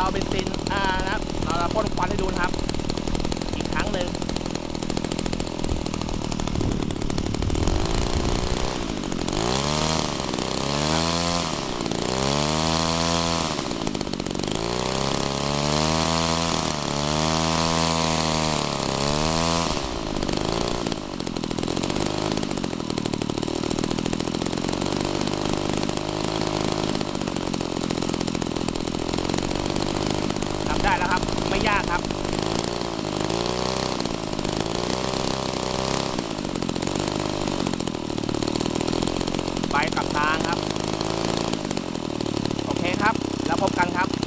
เอาเบนซินอ่า ล้วครับ ไม่ยากครับไปกับทางครับ โอเคครับ แล้วพบกันครับ